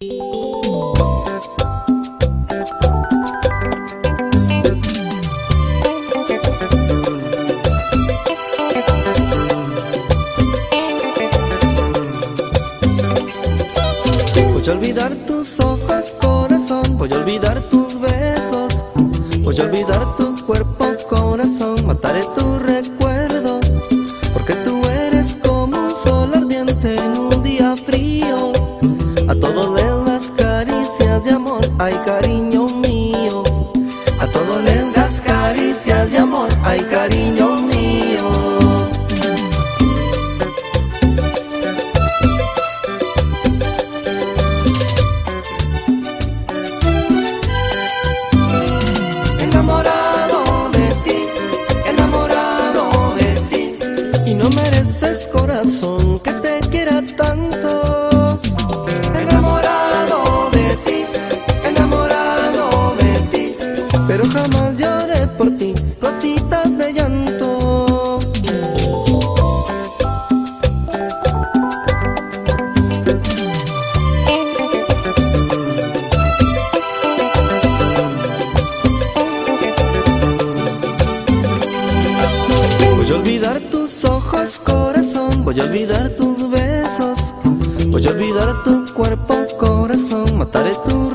Voy a olvidar tus ojos, corazón, voy a olvidar tus besos, voy a olvidar tu cuerpo, ay cariño mío, a todos les das caricias de amor, ay cariño mío. enamorado de ti, enamorado de ti. Y no mereces Pero jamás lloré por ti, gotitas de llanto. Voy a olvidar tus ojos, corazón, voy a olvidar tus besos, voy a olvidar tu cuerpo, corazón, mataré tu